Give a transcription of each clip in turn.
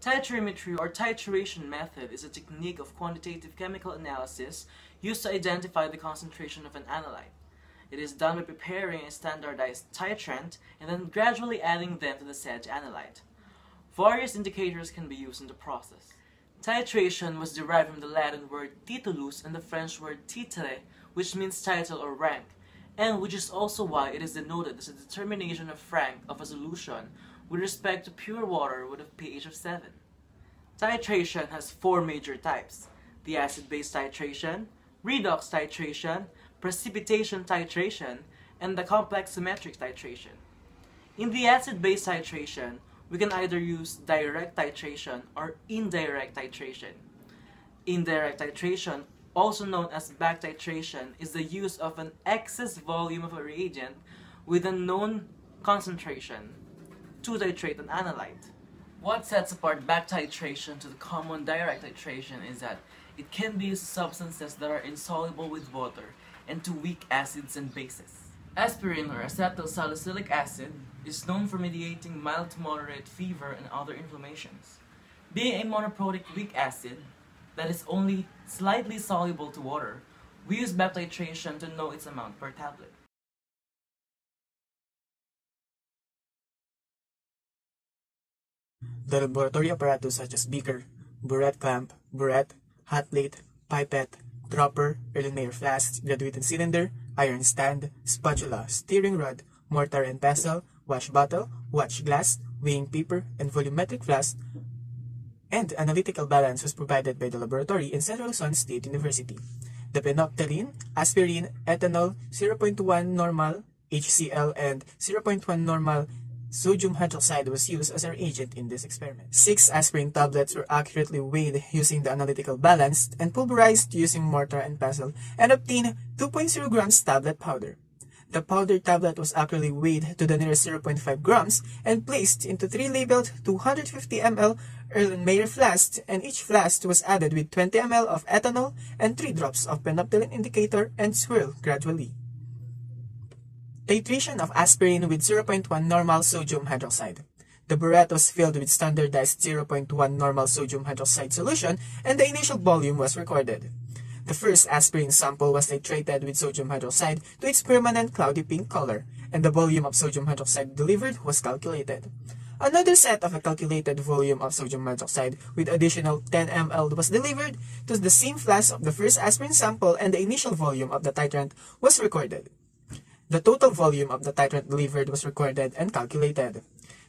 Titrimetry or titration method is a technique of quantitative chemical analysis used to identify the concentration of an analyte. It is done by preparing a standardized titrant and then gradually adding them to the said analyte. Various indicators can be used in the process. Titration was derived from the Latin word titulus and the French word titre, which means title or rank, and which is also why it is denoted as a determination of rank of a solution with respect to pure water with a pH of 7. Titration has four major types, the acid-base titration, redox titration, precipitation titration, and the complexometric titration. In the acid-base titration, we can either use direct titration or indirect titration. Indirect titration, also known as back titration, is the use of an excess volume of a reagent with a known concentration to titrate an analyte. What sets apart back titration to the common direct titration is that it can be used substances that are insoluble with water and to weak acids and bases. Aspirin or acetylsalicylic acid is known for mediating mild to moderate fever and other inflammations. Being a monoprotic weak acid that is only slightly soluble to water, we use back titration to know its amount per tablet. The laboratory apparatus such as beaker, burette clamp, burette, hot plate, pipette, dropper, Erlenmeyer flask, graduated cylinder, iron stand, spatula, steering rod, mortar and pestle, wash bottle, watch glass, weighing paper, and volumetric flask, and analytical balance was provided by the laboratory in Central Luzon State University. The phenolphthalein, aspirin, ethanol, 0.1 normal HCl, and 0.1 normal Sodium hydroxide was used as a reagent in this experiment. Six aspirin tablets were accurately weighed using the analytical balance and pulverized using mortar and pestle and obtained 2.0 grams tablet powder. The powder tablet was accurately weighed to the nearest 0.5 grams and placed into three labeled 250 ml Erlenmeyer flasks and each flask was added with 20 ml of ethanol and 3 drops of phenolphthalein indicator and swirled gradually. Titration of aspirin with 0.1 normal sodium hydroxide. The burette was filled with standardized 0.1 normal sodium hydroxide solution and the initial volume was recorded. The first aspirin sample was titrated with sodium hydroxide to its permanent cloudy pink color, and the volume of sodium hydroxide delivered was calculated. Another set of a calculated volume of sodium hydroxide with additional 10 ml was delivered to the same flask of the first aspirin sample and the initial volume of the titrant was recorded. The total volume of the titrant delivered was recorded and calculated.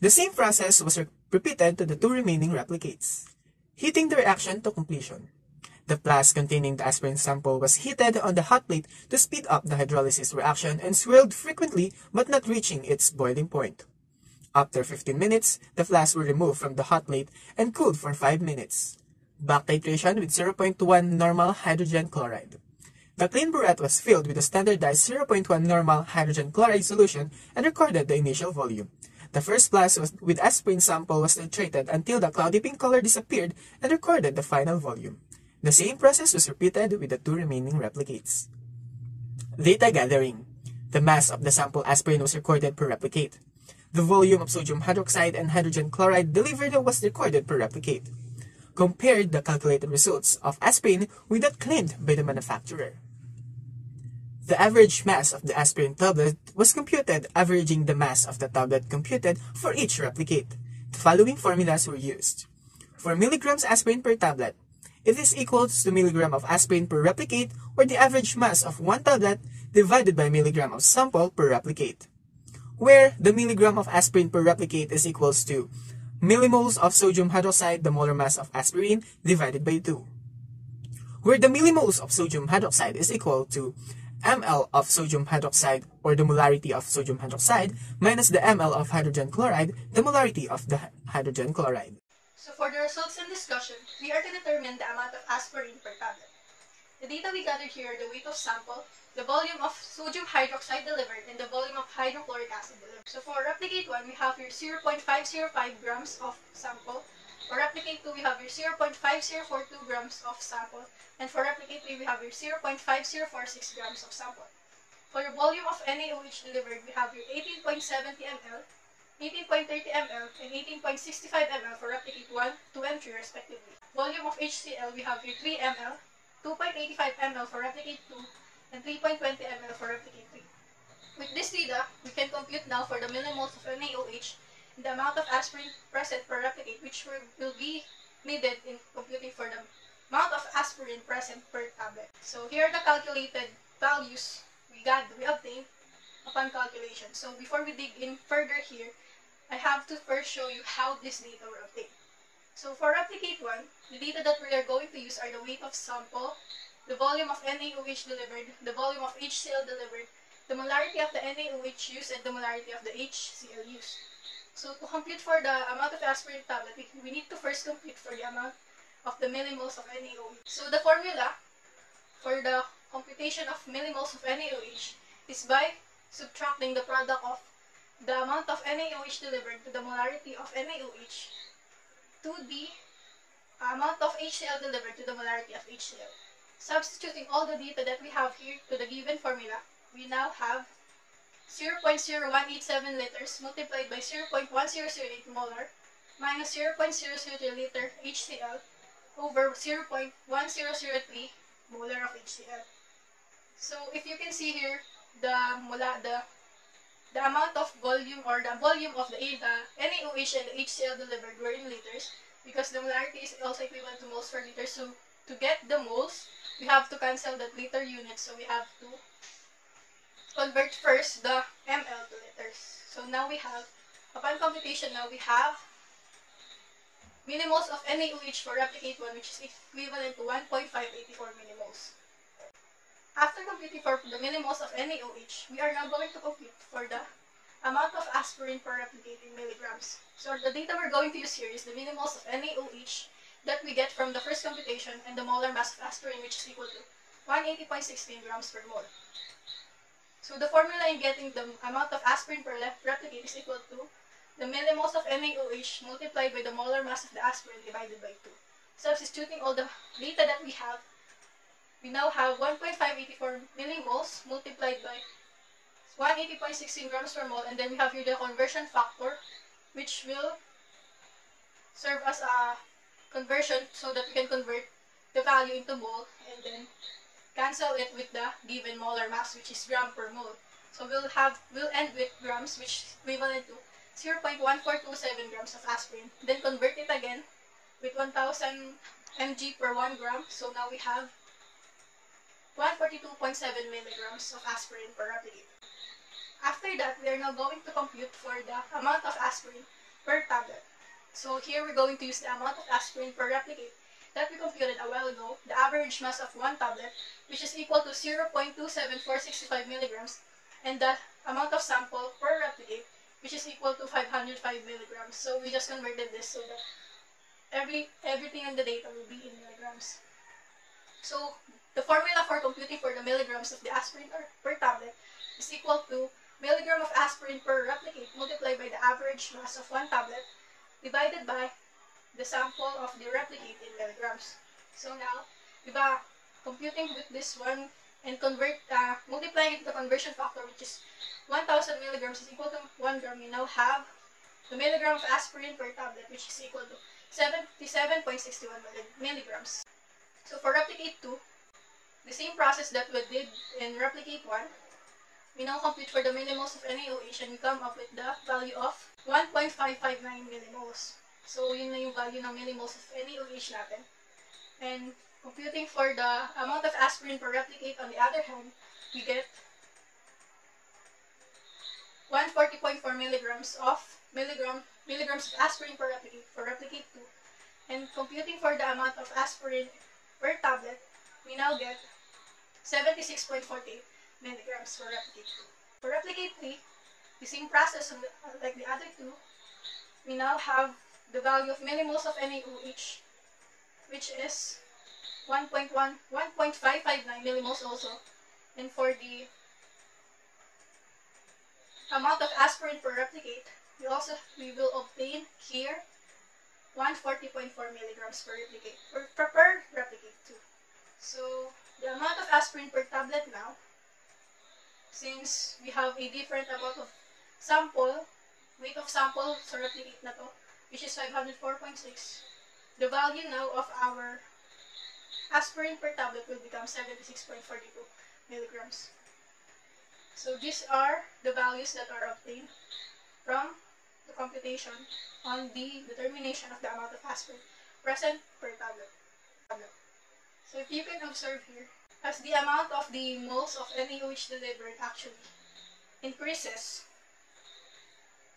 The same process was re repeated to the two remaining replicates, heating the reaction to completion. The flask containing the aspirin sample was heated on the hot plate to speed up the hydrolysis reaction and swirled frequently but not reaching its boiling point. After 15 minutes, the flasks were removed from the hot plate and cooled for 5 minutes. Back titration with 0.1 normal hydrogen chloride. The clean burette was filled with a standardized 0.1 normal hydrogen chloride solution and recorded the initial volume. The first was, with aspirin sample was titrated until the cloudy pink color disappeared and recorded the final volume. The same process was repeated with the two remaining replicates. Data gathering. The mass of the sample aspirin was recorded per replicate. The volume of sodium hydroxide and hydrogen chloride delivered was recorded per replicate. Compared the calculated results of aspirin with that claimed by the manufacturer. The average mass of the aspirin tablet was computed averaging the mass of the tablet computed for each replicate. The following formulas were used. For milligrams aspirin per tablet, it is equal to milligram of aspirin per replicate or the average mass of one tablet divided by milligram of sample per replicate. Where the milligram of aspirin per replicate is equals to millimoles of sodium hydroxide, the molar mass of aspirin, divided by 2. Where the millimoles of sodium hydroxide is equal to ml of sodium hydroxide or the molarity of sodium hydroxide minus the ml of hydrogen chloride, the molarity of the hydrogen chloride. So for the results and discussion, we are to determine the amount of aspirin per tablet. The data we gathered here are the weight of sample, the volume of sodium hydroxide delivered, and the volume of hydrochloric acid delivered. So for replicate 1, we have here 0.505 grams of sample, for replicate 2, we have your 0.5042 grams of sample. And for replicate 3, we have your 0.5046 grams of sample. For your volume of NaOH delivered, we have your 18.70 ml. 18.30 ml, and 18.65 ml for replicate 1, 2, and 3 respectively. Volume of HCl, we have your 3 ml, 2.85 ml for replicate 2, and 3.20 ml for replicate 3. With this data, we can compute now for the millimoles of NaOH the amount of aspirin present per replicate, which will be needed in computing for the amount of aspirin present per tablet. So here are the calculated values we got, we obtained upon calculation. So before we dig in further here, I have to first show you how this data were obtained. So for replicate 1, the data that we are going to use are the weight of sample, the volume of NaOH delivered, the volume of HCl delivered, the molarity of the NaOH used, and the molarity of the HCl used. So to compute for the amount of aspirin tablet, we, we need to first compute for the amount of the millimoles of NaOH. So the formula for the computation of millimoles of NaOH is by subtracting the product of the amount of NaOH delivered to the molarity of NaOH to the amount of HCl delivered to the molarity of HCl. Substituting all the data that we have here to the given formula, we now have 0.0187 liters multiplied by 0.1008 molar minus 0.003 liter HCl over 0.1003 molar of HCl. So if you can see here, the mula, the the amount of volume or the volume of the, the NaOH and the HCl delivered were in liters because the molarity is also equivalent to moles per liter. So to get the moles, we have to cancel that liter unit. So we have to convert first the ml to liters. So now we have, upon computation now, we have millimoles of NaOH for replicate 1, which is equivalent to 1.584 millimoles. After computing for the millimoles of NaOH, we are now going to compute for the amount of aspirin per replicate in milligrams. So the data we're going to use here is the millimoles of NaOH that we get from the first computation and the molar mass of aspirin, which is equal to 180.16 grams per mole. So the formula in getting the amount of aspirin per left replicate is equal to the millimoles of NaOH multiplied by the molar mass of the aspirin divided by 2. Substituting all the data that we have, we now have 1.584 millimoles multiplied by 180.16 grams per mole, and then we have here the conversion factor, which will serve as a conversion so that we can convert the value into mole, and then cancel it with the given molar mass, which is gram per mole. So we'll have, we'll end with grams, which equivalent to 0.1427 grams of aspirin. Then convert it again with 1000 mg per 1 gram. So now we have 142.7 milligrams of aspirin per replicate. After that, we are now going to compute for the amount of aspirin per tablet. So here we're going to use the amount of aspirin per replicate that we computed a while ago, the average mass of one tablet, which is equal to 0.27465 milligrams, and the amount of sample per replicate, which is equal to 505 milligrams. So we just converted this so that every everything in the data will be in milligrams. So the formula for computing for the milligrams of the aspirin per tablet is equal to milligram of aspirin per replicate multiplied by the average mass of one tablet divided by the sample of the replicate in milligrams. So now, diba, computing with this one and convert, uh, multiplying it to the conversion factor, which is 1000 milligrams is equal to 1 gram, you now have the milligram of aspirin per tablet, which is equal to 77.61 milligrams. So for replicate 2, the same process that we did in replicate 1, we now compute for the millimoles of NaOH and we come up with the value of 1.559 millimoles. So, yun na yung value ng millimoles of NaOH natin. And computing for the amount of aspirin per replicate on the other hand, we get 140.4 milligrams of milligram milligrams of aspirin per replicate for replicate 2. And computing for the amount of aspirin per tablet, we now get 76.48 milligrams for replicate 2. For replicate 3, the same process like the other two, we now have the value of millimoles of NaOH, which is 1.1, 1.559 millimoles also. And for the amount of aspirin per replicate, we also we will obtain here 140.4 milligrams per replicate per, per, per replicate too. So the amount of aspirin per tablet now, since we have a different amount of sample weight of sample sa replicate na to, which is 504.6, the value now of our aspirin per tablet will become 76.42 milligrams. So these are the values that are obtained from the computation on the determination of the amount of aspirin present per tablet. So if you can observe here, as the amount of the moles of NaOH delivered actually increases,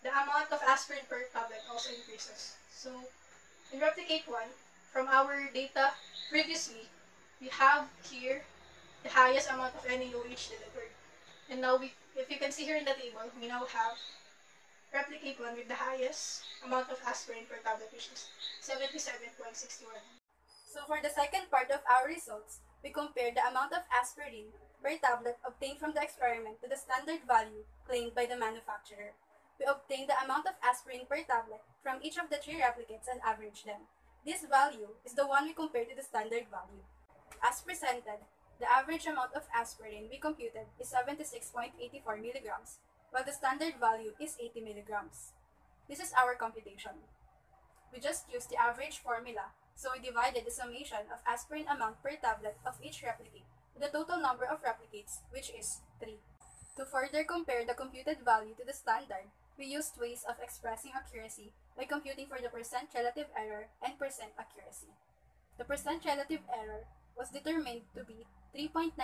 the amount of aspirin per tablet also increases. So in replicate 1, from our data previously, we have here the highest amount of NaOH delivered. And now, we, if you can see here in the table, we now have replicate 1 with the highest amount of aspirin per tablet, which is 77.61. So for the second part of our results, we compare the amount of aspirin per tablet obtained from the experiment to the standard value claimed by the manufacturer. We obtain the amount of aspirin per tablet from each of the three replicates and average them. This value is the one we compare to the standard value. As presented, the average amount of aspirin we computed is 76.84 milligrams, while the standard value is 80 milligrams. This is our computation. We just used the average formula so we divided the summation of aspirin amount per tablet of each replicate with the total number of replicates, which is 3. To further compare the computed value to the standard, we used ways of expressing accuracy by computing for the percent relative error and percent accuracy. The percent relative error was determined to be 3.95%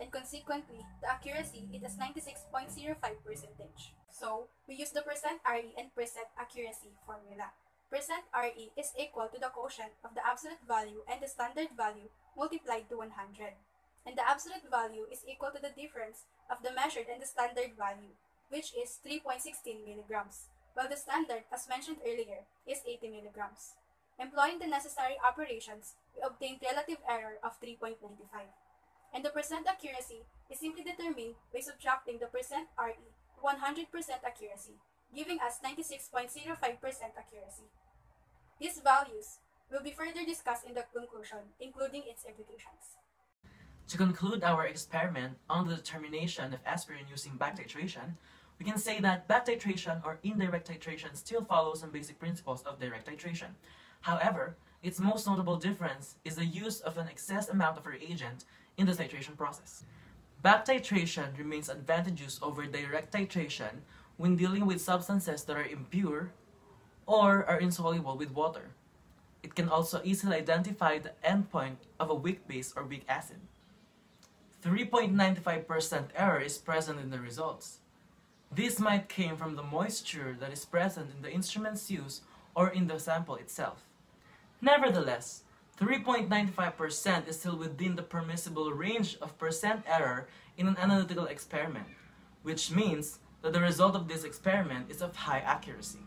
and consequently, the accuracy is 96.05 percentage. So, we use the percent RE and percent accuracy formula. Percent RE is equal to the quotient of the absolute value and the standard value multiplied to 100. And the absolute value is equal to the difference of the measured and the standard value, which is 3.16 milligrams, while the standard, as mentioned earlier, is 80 milligrams. Employing the necessary operations, we obtained relative error of 3.95. And the percent accuracy is simply determined by subtracting the percent RE to 100% accuracy, giving us 96.05% accuracy. These values will be further discussed in the conclusion, including its implications. To conclude our experiment on the determination of aspirin using back titration, we can say that back titration or indirect titration still follows some basic principles of direct titration. However, its most notable difference is the use of an excess amount of reagent in the titration process. Back titration remains advantageous over direct titration when dealing with substances that are impure or are insoluble with water. It can also easily identify the endpoint of a weak base or weak acid. 3.95% error is present in the results. This might came from the moisture that is present in the instrument's use or in the sample itself. Nevertheless, 3.95% is still within the permissible range of percent error in an analytical experiment, which means that the result of this experiment is of high accuracy.